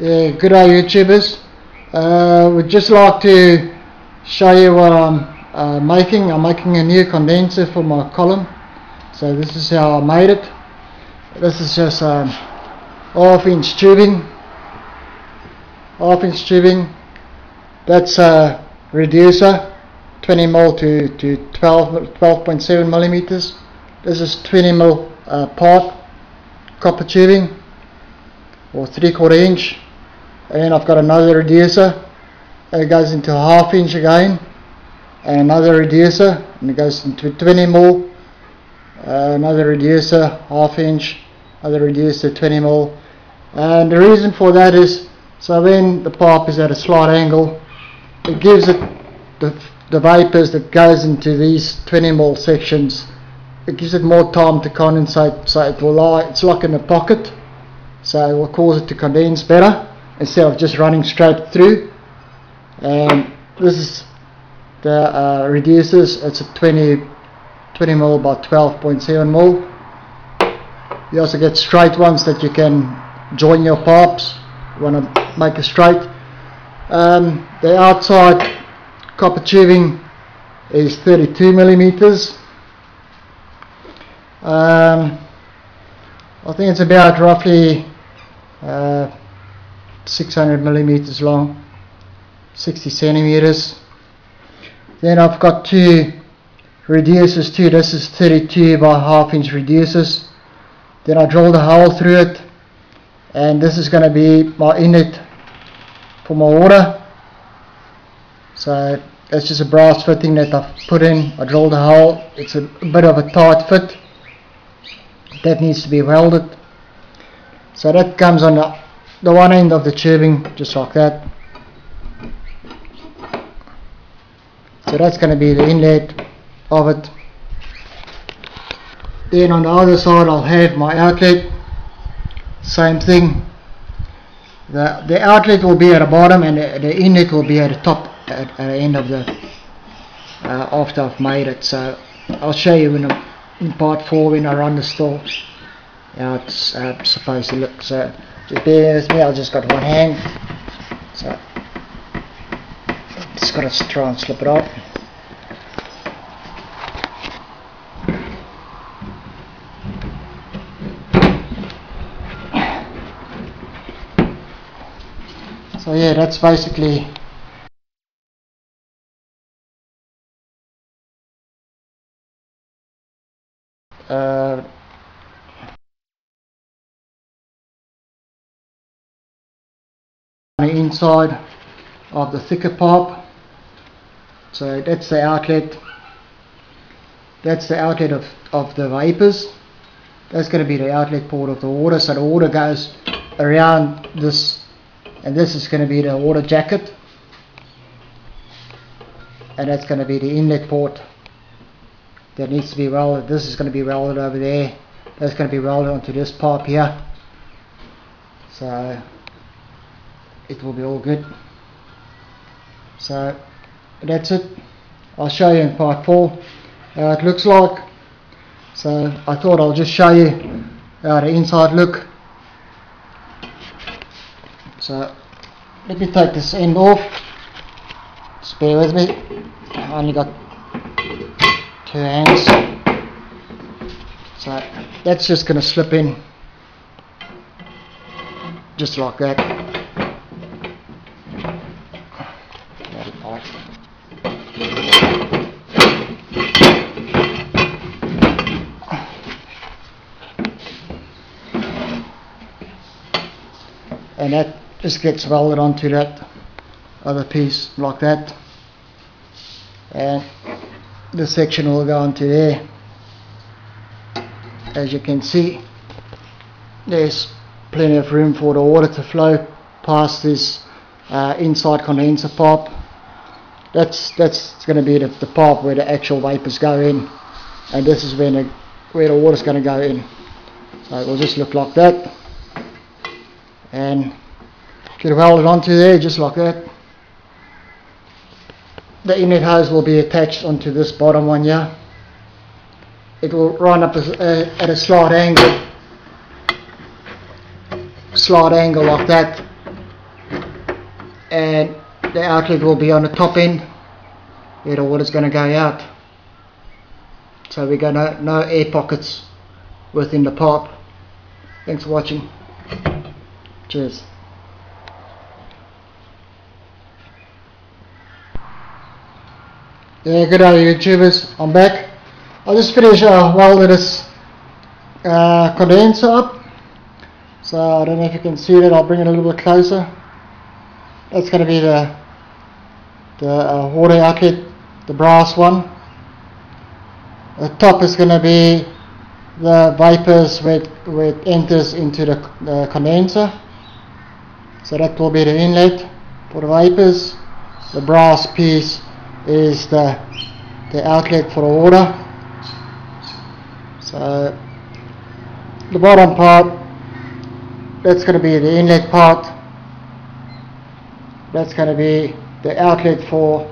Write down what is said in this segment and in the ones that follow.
Yeah, good day YouTubers. Uh, would just like to show you what I'm uh, making. I'm making a new condenser for my column. So this is how I made it. This is just um, half inch tubing. Half inch tubing. That's a reducer, 20 mil to, to 12, 12.7 millimeters. This is 20 mil uh, part copper tubing or 3 quarter inch and I've got another reducer it goes into a half inch again. And another reducer and it goes into 20 mil. Uh, another reducer half inch. Another reducer 20 mil. And the reason for that is so when the pipe is at a slight angle it gives it the, the vapors that goes into these 20 mil sections. It gives it more time to condensate so it will lie it's like in a pocket. So it will cause it to condense better instead of just running straight through. And this is the uh, reducers. It's a 20 20 mil by 12.7 mil. You also get straight ones that you can join your pipes you want to make a straight. Um, the outside copper tubing is 32 millimeters. Um, I think it's about roughly uh, 600 millimeters long 60 centimeters. Then I've got two reducers too. This is 32 by half inch reducers. Then I drill the hole through it and this is going to be my inlet for my water. So that's just a brass fitting that I've put in. I drilled a hole. It's a bit of a tight fit. That needs to be welded. So that comes on the the one end of the tubing just like that. So that's going to be the inlet of it. Then on the other side I'll have my outlet. Same thing. The the outlet will be at the bottom and the, the inlet will be at the top at, at the end of the uh, after I've made it. So I'll show you in, a, in part 4 when I run the store how it's uh, supposed to look so just bear with me, I've just got one hand. So just gotta try and slip it off. So yeah, that's basically uh, the inside of the thicker pipe. So that's the outlet that's the outlet of, of the vapors. That's going to be the outlet port of the water. So the water goes around this and this is going to be the water jacket. And that's going to be the inlet port that needs to be welded. This is going to be welded over there. That's going to be welded onto this pipe here. So it will be all good. So that's it. I'll show you in part 4 how it looks like. So I thought I'll just show you how the inside look. So let me take this end off. Just bear with me. I only got two hands. So that's just going to slip in. Just like that and that just gets welded onto that other piece like that. And the section will go onto there. As you can see there's plenty of room for the water to flow past this uh, inside condenser pipe. That's that's going to be the, the pipe where the actual vapors go in. And this is where the, where the water's going to go in. So it will just look like that. And get welded onto there just like that the inlet hose will be attached onto this bottom one here it will run up a, uh, at a slight angle slight angle like that and the outlet will be on the top end where the water's going to go out. So we're got no, no air pockets within the pipe. Thanks for watching. Cheers. Yeah, good day YouTubers. I'm back. I'll just finish uh, welding this uh, condenser up. So I don't know if you can see that. I'll bring it a little bit closer. That's going to be the the uh, water outlet, the brass one. The top is going to be the vapors where it enters into the, the condenser. So that will be the inlet for the vapors. The brass piece is the the outlet for the water. So the bottom part that's going to be the inlet part. That's going to be the outlet for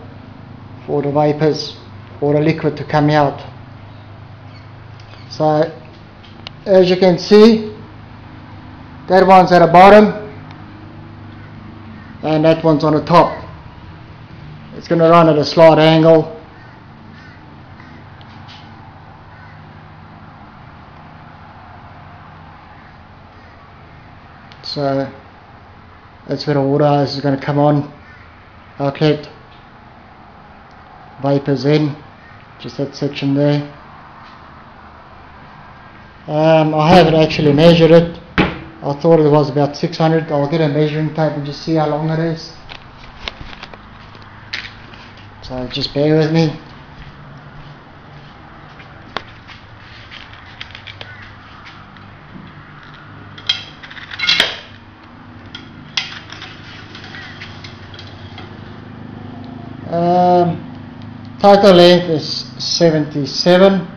for the vapors or the liquid to come out. So as you can see that one's at the bottom and that one's on the top. It's going to run at a slight angle. So that's where the water is going to come on. Outlet. Vapors in. Just that section there. Um, I haven't actually measured it. I thought it was about 600. I'll get a measuring tape and just see how long it is. So just bear with me. Um, total length is 77.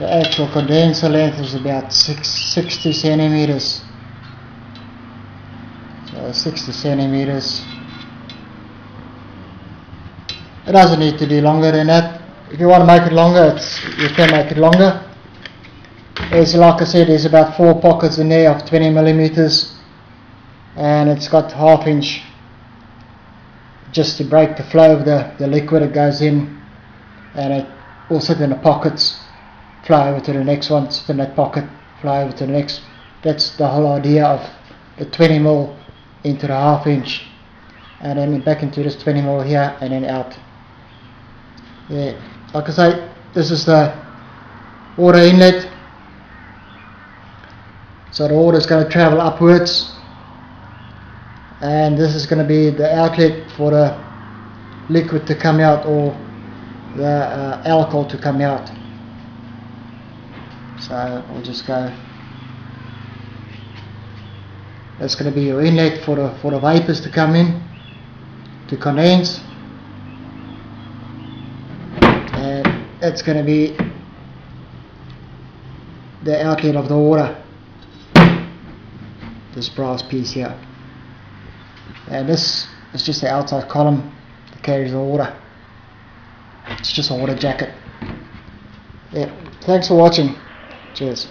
The actual condenser length is about six, 60 centimeters. So 60 centimeters. It doesn't need to be longer than that. If you want to make it longer, you can make it longer. As like I said, there's about four pockets in there of 20 millimeters, and it's got half inch just to break the flow of the, the liquid it goes in, and it will sit in the pockets, flow over to the next one, sit in that pocket, flow over to the next. That's the whole idea of the 20 mil into the half inch, and then back into this 20 mil here, and then out. Yeah, like I say, this is the water inlet. So the water is going to travel upwards, and this is going to be the outlet for the liquid to come out or the uh, alcohol to come out. So I'll just go. That's going to be your inlet for the for the vapors to come in to condense. It's going to be the outlet of the water. This brass piece here. And this is just the outside column that carries the water. It's just a water jacket. Yeah thanks for watching. Cheers